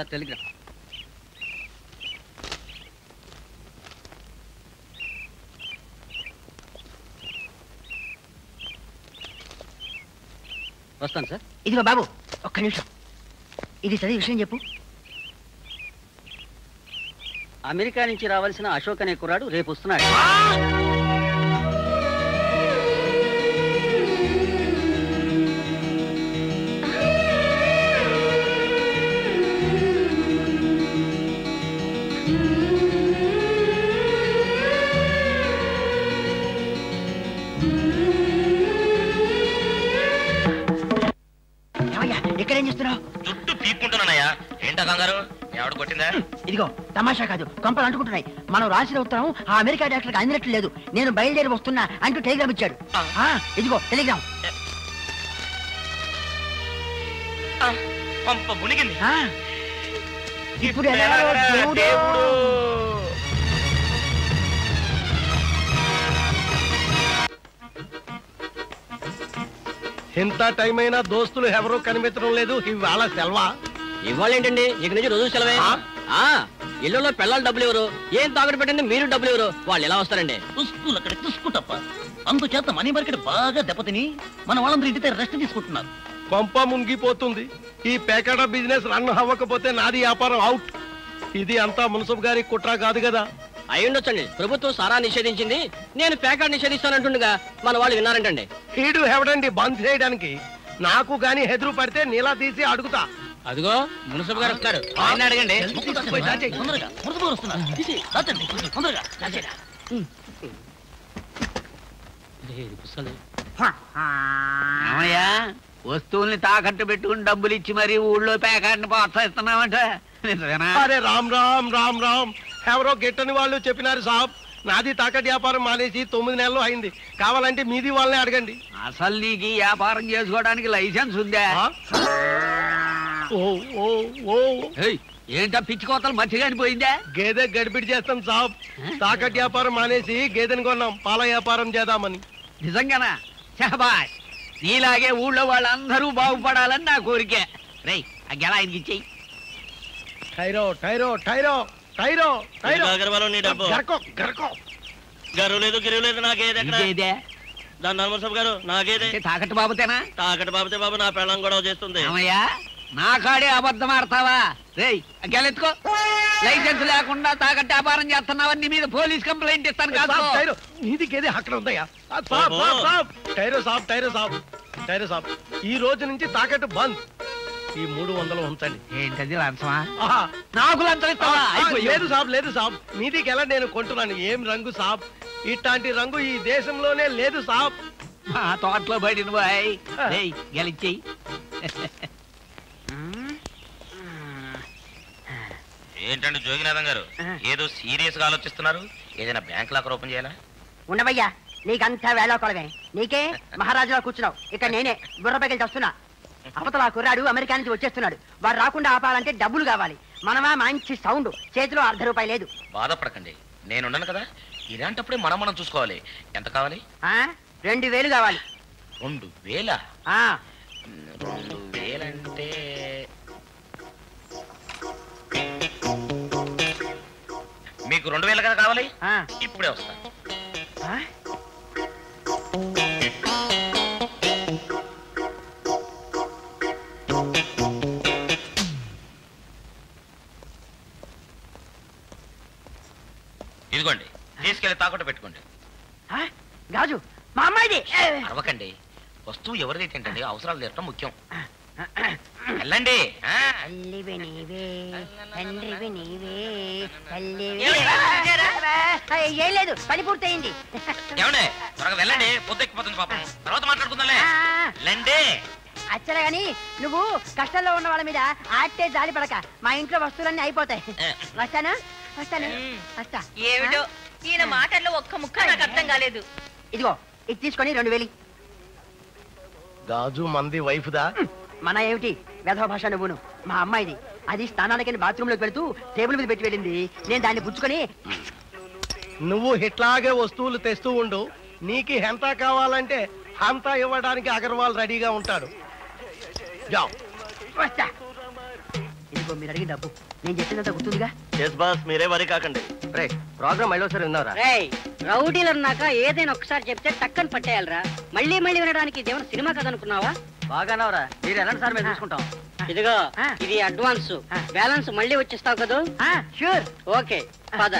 Sir Telegram. వస్తాను sir. ఇదిగో బాబు ఒక్క నిమిషం. ఇది చదివి విషయం చెప్పు. అమెరికా నుంచి రావాల్సిన అశోక్ అనే కుర్రాడు రేపు వస్తున్నాడు. ఎవడు కొట్టిందా? ఇదిగో తమాషా కాదు కొంపలు అంటుకుంటున్నాయి. మనం రాసిన ఉత్తరం ఆ అమెరికా డాక్టర్కి అందినట్లు లేదు. నేను బయలుదేరి వస్తున్నా అంటూ టెలిగ్రామ్ ఇచ్చాడు. ఆ, ఇదిగో టెలిగ్రామ్. పంప మునిగింది. ఆ, ఇప్పుడు దేవుడు. దేవుడు. ఎంత టైం అయినా దోస్తులు ఎవరూ కనిపించడం లేదు. ఇవాళ సెలవా. ఇవాళ ఏంటండి ఇక నుంచి రోజు సెలవే. ఆ? పిల్లలు డబ్బులు ఎవరు? ఏం తాకట్టు పెట్టండి? మీరు డబ్బులు ఎవరు? వాళ్ళు ఎలా వస్తారండి? తుస్కులు అక్కడ తుస్కుటప్ప అందుచేత మనీ మార్కెట్ బాగా దెబ్బతిని మన వాళ్ళందరూ ఇంటితే రెస్ట్ తీసుకుంటున్నారు. కొంప మునిగిపోతుంది. ఈ పేకాట బిజినెస్ రన్ అవ్వకపోతే నాది వ్యాపారం అవుట్. ఇది అంతా మున్సబ్ గారి కుట్ర కాదు కదా. అయి ఉండొచ్చండి. ప్రభుత్వం సారా నిషేధించింది. నేను ప్యాకెట్ నిషేధిస్తానంటుండగా మన వాళ్ళు విన్నారంటండి. హీడు హెవడండి బంద్ చేయడానికి. నాకు గాని హెదురు పడితే నీలా తీసి అడుగుతా. అదిగో మున్సిపల్ గారు వస్తారు. ఆయన అడగండి. తొందరగా వస్తున్నారు. తొందరగా. ఏమయ్యా? వస్తువుల్ని తాకట్టు పెట్టుకుని డబ్బులు ఇచ్చి మరి ఊళ్ళో ప్యాకెట్ని నిజమేనా? అరే రామ్ రామ్ రామ్ రామ్. ఎవరో గిట్టని వాళ్ళు చెప్పినారు సాబ్. నాది తాకట్ వ్యాపారం మానేసి తొమ్మిది నెలలు అయింది. కావాలంటే మీది వాళ్ళని అడగండి. అసలు నీకు ఈ వ్యాపారం చేసుకోవడానికి లైసెన్స్ ఉందా? ఏంటా పిచ్చి కోతలు? మధ్యగాని పోయిందా గేదె గడిపిడి చేస్తాం సాబ్. తాకట్ వ్యాపారం మానేసి గేదెని కొన్నాం. పాల వ్యాపారం చేద్దామని. నిజంగానా? షహబాష్ నీలాగే ఊళ్ళో వాళ్ళందరూ బాగుపడాలని నా కోరిక. రేయ్ ఆ గెల ఆయనకి ఇచ్చేయి. టైరో టైరో టైరో టైరో టైరో. అగర్వాలు నీ డబ్బు? గరకో గరకో. గరువు లేదు గిరువు లేదు నాకేది ఎక్కడ? ఇదేదే దాని నర్మసబ్ గారు నాకేదే అంటే తాకట్టు బాబుతేనా? తాకటి బాబుతే బాబు నా పెళ్ళం గొడవ చేస్తుంది. ఏమయ్యా నా కాడే అబద్ధం ఆడతావా? రేయ్ గెలెత్తుకో లైసెన్స్ లేకుండా తాకట్టు వ్యాపారం చేస్తున్నావని నీ మీద పోలీస్ కంప్లైంట్ ఇస్తాను కాదు సాబ్ టైరో నీది గేదె అక్కడ ఉందయ్యా? టైరో సాబ్ టైరో సాబ్. టైరో సాబ్. ఈ రోజు నుంచి తాకట్టు బంద్. ఈ మూడు వందలు ఉంచండి. ఏంటది లంచమా. నాకు లంచం ఇస్తావా. లేదు సాబ్ లేదు సాబ్. నీది గెల నేను కొంటున్నాను? ఏం రంగు సాబ్? ఇట్లాంటి రంగు ఈ దేశంలోనే లేదు సాబ్. తోటలో పడిన బాయ్. రేయ్ గెలిచేయి ఏంటండి జోగినాథం గారు? ఏదో సీరియస్గా ఆలోచిస్తున్నారు? ఏదైనా బ్యాంక్ లాకర్ ఓపెన్ చేయాలా? ఉండవయ్యా నీకంతా వేళాకొలవే నీకే మహారాజులా కూర్చున్నావు. ఇక్కడ నేనే బుర్ర పగిలి వస్తున్నా అవతల కుర్రాడు అమెరికా నుంచి వచ్చేస్తున్నాడు. వాడు రాకుండా ఆపాలంటే డబ్బులు కావాలి. మనమా మంచి సౌండ్. చేతిలో అర్ధ రూపాయి లేదు. బాధపడకండి. నేనున్నాను కదా? ఇలాంటప్పుడే మనం మనం చూసుకోవాలి. ఎంత కావాలి? ఆ? రెండు వేలు కావాలి. రెండు వేల? రెండు వేలంటే మీకు రెండు వేలు కదా కావాలి? ఇప్పుడే వస్తా? ఇదిగోండి తీసుకెళ్ళి తాకట్టు పెట్టుకోండి? గాజు మా అమ్మాయిది. అరవకండి. వస్తువు ఎవరిది ఏంటండి అవసరాలు తీరటం ముఖ్యం. వెళ్ళండి. తల్లివి నీవే తండ్రివి నీవే తల్లివి ఏం లేదు పని పూర్తయింది. ఏమండి? త్వరగా వెళ్ళండి పొద్దెక్కిపోతుంది పాపం. తర్వాత మాట్లాడుకుందాంలే. ఆ, వెళ్ళండి. అచ్చలే గాని నువ్వు కష్టంలో ఉన్న వాళ్ళ మీద ఆట్టే జాలి పడక. మా ఇంట్లో వస్తువులన్నీ అయిపోతాయి. వస్తాను? వస్తాను? వస్తా. ఏమిటో? ఈయన మాటల్లో ఒక్క ముక్క నాకు అర్థం కాలేదు. ఇదిగో ఇది తీసుకొని రెండు వేలి గాజు మంది వైఫ్ దా? మన ఏమిటి? వేధవ భాష నువ్వును. మా అమ్మాయిది. అది స్థానాలకని బాత్రూంలోకి వెళుతూ టేబుల్ మీద పెట్టి వెళ్ళింది. నేను దాన్ని పుచ్చుకొని నువ్వు ఇట్లాగే వస్తువులు తెస్తూ ఉండు. నీకు ఎంత కావాలంటే అంత ఇవ్వడానికి అగర్వాల్ రెడీగా ఉంటాడు. ఇదిగో మీరు డబ్బు. నేను చెప్పినంత గుర్తుందిగా? ఎస్ బాస్ మీరే వరి కాకండి. రే ప్రోగ్రామ్ మళ్ళీ ఒకసారి విన్నారా? రౌడీలు అన్నాక ఏదైనా ఒకసారి చెప్తే టక్కని పట్టేయాలరా. మళ్ళీ మళ్ళీ వినడానికి ఇదేమైనా సినిమా కదనుకున్నావా సార్ ఇదిగో ఇది అడ్వాన్స్. బ్యాలెన్స్ మళ్ళీ వచ్చిస్తావు కదా? ఓకే పద.